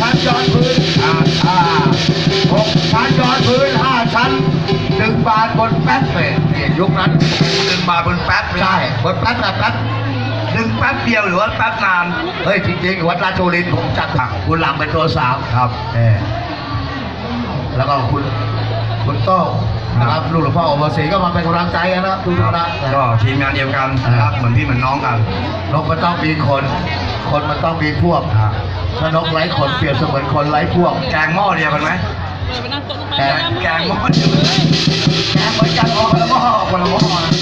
ชั้นย้อนพื้นอ่าอ่าหกชั้นย้อนพื้นห้าชั้น หนึ่งบาทบนแป๊บเลยนี่ยุคนั้นหนึ่งบาทบนแป๊บใช่บนแป๊บแบบแป๊บหนึ่งแป๊บเดียวหรือว่าแป๊บนานเฮ้ยจริงๆวัดราชโอรินทร์ผมจัดผักคุณหลังเป็นตัวสามครับเออแล้วก็คุณคุณโต้งนะครับลูกหลวงพ่อโอภาสีก็มาเป็นกำลังใจกันนะทุกท่านนะก็ทีมงานเดียวกันนะครับเหมือนพี่เหมือนน้องกันนกมันต้องมีคน คนมันต้องมีพวกถ้านกไร้ขนเปรียบเสมือนคนไร้พวกแกงหม้อเดียวกันไหม แกงแกงหม้อเดียวกันไหมแกงเหมือนกันออกคนละหม้อคนละหม้อนะ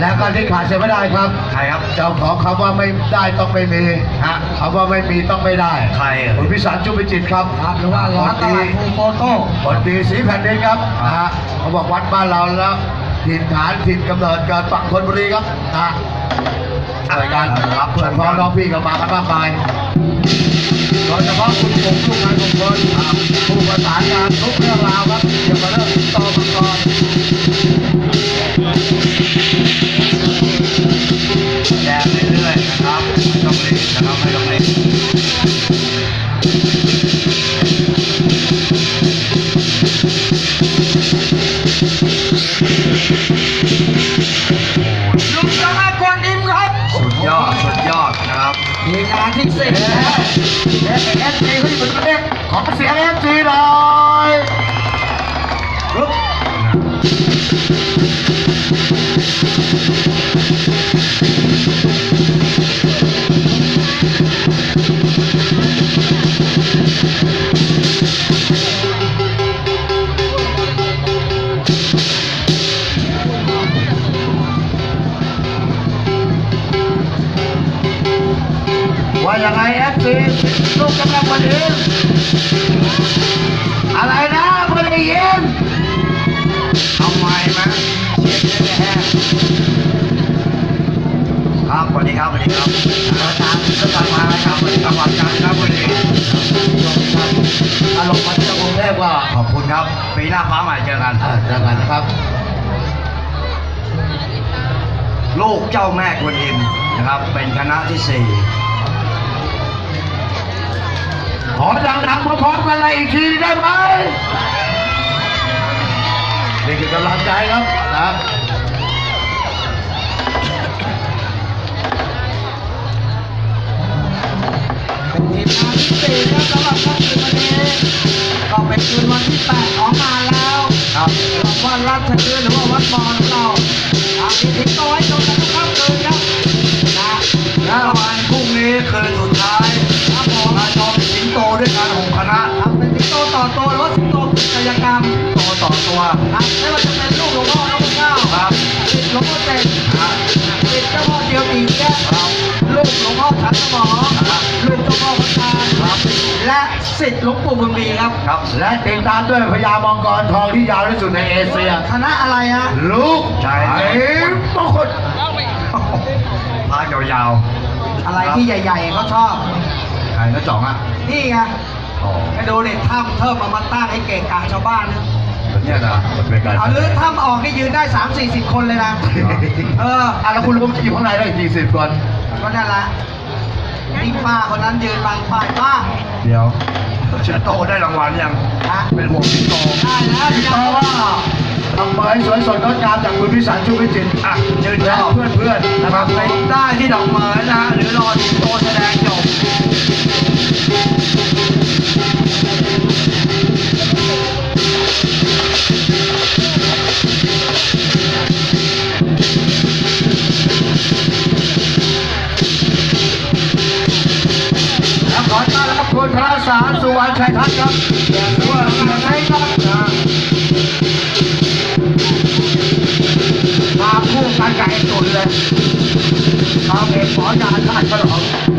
แล้วก็ที่ขาดเสียไม่ได้ครับ ใครครับเจ้าของคำว่าไม่ได้ต้องไม่มีฮะคำว่าไม่มีต้องไม่ได้ใครเอ่ยคุณพิสารจุบิจิตรครับครับหรือว่าร้อนตลาดภูโฟโต้คนดีสีแผ่นดินครับครับนะฮะเขาบอกวัดบ้านเราแล้วถิ่นฐานถิ่นกำเนิดเกิดฝั่งธนบุรีครับนะฮะรายการรับเพื่อนพ้องน้องพี่กันมากันมากมายโดยเฉพาะคุณผมทุกงานทุกคนครับผู้ประสานงานทุกเรื่องราวครับเกี่ยวกับเรื่องติดต่อมังกรแลุงเจ้าแม่กวนอิมครับ สุดยอด สุดยอดนะครับทีมงานที่สี่เอแล้วเอฟเอฟซีเขาอยู่บนประเทศขอเสียงเอฟซีหน่อยลุก ว่ายังไงเอฟซีลูกกำลังมาถึงอะไรนะไม่ได้ยินทำไมไหมเสียงแห้งครับสวัสดีครับสวัสดีครับอาจารย์ก็สั่งมาครับจังหวัดกาญจนบุรีอารมณ์มันจะคงแรกว่าขอบคุณครับปีหน้าฟ้าใหม่เจอกันเออเจอกันนะครับลูกเจ้าแม่กวนอิมนะครับเป็นคณะที่สี่ ขอดังๆพร้อมๆกันเลยอีกทีได้ไหมนี่คือกำลังใจครับนะเป็นทีมงานที่สี่แล้วสำหรับค่ำคืนวันนี้ก็เป็นคืนวันที่แปดของงานแล้วครับวัดราชคือนหรือว่าวัดบอลของเราอามีทิ้งเอาไว้ชม และสิทธิ์หลวงปู่บุญมีครับครับ และติดตามด้วยพญามังกรทองที่ยาวที่สุดในเอเชียคณะอะไรฮะลูกใช่ไอ้มงคลพากยาวอะไรที่ใหญ่ๆเขาชอบๆใครนะจ่องอะนี่ไงอ๋อไปดูเด็ถ้ำเพิ่มมามาตั้งให้เกะกะชาวบ้านนะเนี่ยนะเอาลือถ้ำออกนี่ยืนได้3 4 0คนเลยนะ เอออะแล้วคุณรู้ว่าอยู่ข้างในได้กี่สิบคนก็นั่นละ นี่ป้าคนนั้นยืนบังป้ายป้าเดี๋ยวสิงโตได้รางวัลยังฮะเป็นห่วงสิงโตได้แล้วพี่เดี๋ยต่อวว่าทำไมสวยสดงดงามจากคุณพิสารชูวิจิตรอะเชิญและชอบเพื่อนเพื่อนๆนะครับไปในได้ที่ดอกเหมยนะฮะหรือรอสิงโตแสดงจบ มาคู่กันกับไอ้ตุน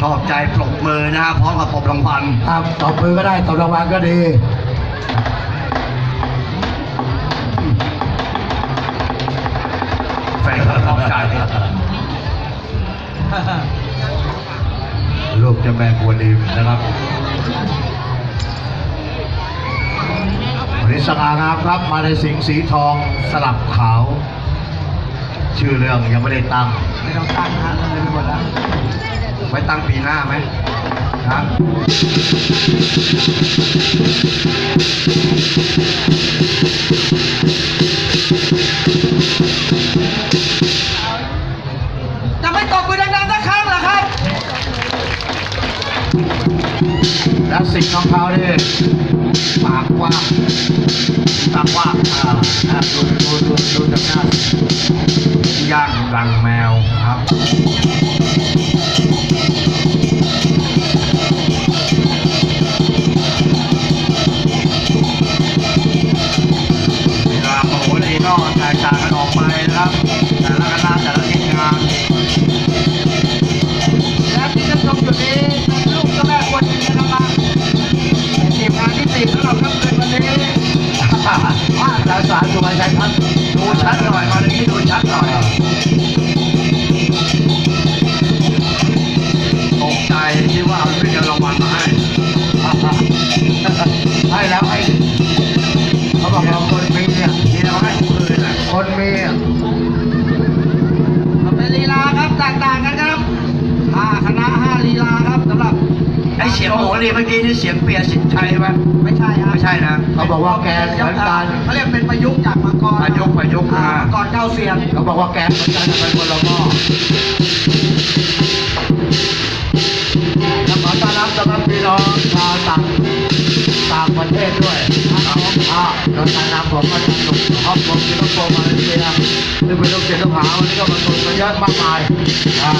ชอบใจปรบมือนะฮะพร้อมกับปรบรางวัลครับตบมือก็ได้ตบรางวัลก็ดี แฟนก็ชอบใจลูกเจะแม่กวนอิมนะครับวันนี้สง่างามครับมาในสิงห์สีทองสลับขาว ชื่อเรื่องยังไม่ได้ตั้ง ไม่ต้องตั้งนะลืมหมดแล้ว ไว้ตั้งปีหน้าไหมฮะจะไม่ตบมือดังๆสักครั้งเหรอครับ และสิ่งของเขาเนี่ยปากกว้างปากกว้างอ่าอ่าดูดูดูดูจากหน้าย่างรังแมวครับ น์ดูชัดห สียงโหรีเมื่อกี้นี่เสียงเปียสินชัยไหมไม่ใช่ฮะไม่ใช่นะเขาบอกว่าแกนเหมือนกันเขาเรียกเป็นประยุกต์จากมังกรประยุกต์ประยุกต์อ่าอ่ามังกรเก้าเสียงเขาบอกว่าแกนเหมือนกันแต่เป็นคนละหม้อและขอต้อนรับสำหรับพี่น้องชาวต่างต่างประเทศด้วยนะครับอ่าโดยการนำของอาจารย์หนุ่มฮ่องกงสิงคโปร์มาเลเซียซึ่งเป็นลูกศิษย์ลูกหาวันนี้ก็มาชมกันเยอะมากมายนะ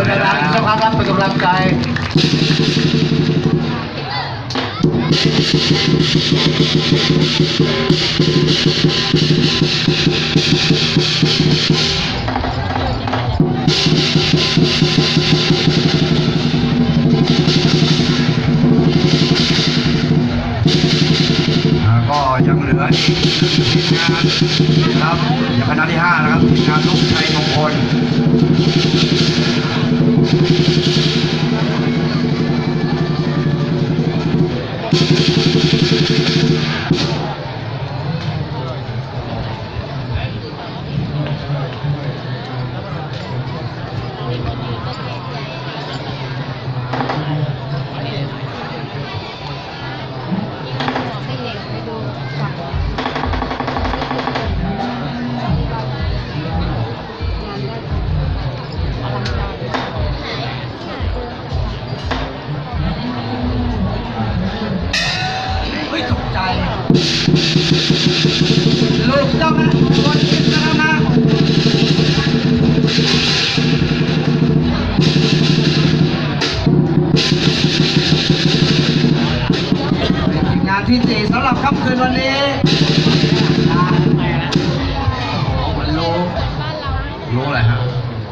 ยังไงปรบอดังๆสักครั้งครับเป็นกำลังใจก็ยังเหลืออีกทีมงานนะครับอย่างคณะที่ห้านะครับทีมงานลูกชัยมงคล Lugtong na, konsit na naman ako. Tingnan natin si สำหรับค่ำคืนวันนี้มันรู้ รู้อะไรฮะ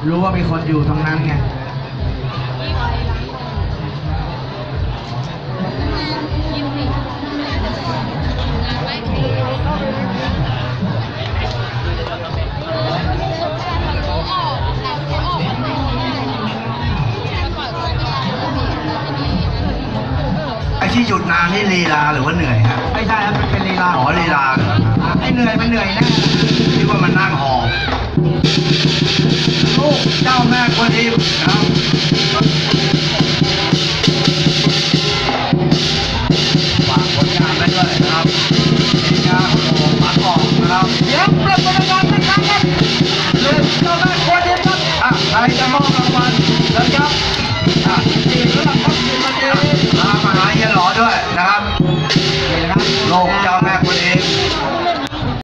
รู้ว่ามีคนอยู่ตรงนั้นไง ที่หยุดนานนี่ลีลาหรือว่าเหนื่อยฮะไม่ใช่ครับเป็นลีลาอ๋อลีลาไอ้เหนื่อยมันเหนื่อยแน่ที่ว่ามันนั่งหอบลูกเจ้าแม่คนนี้นะ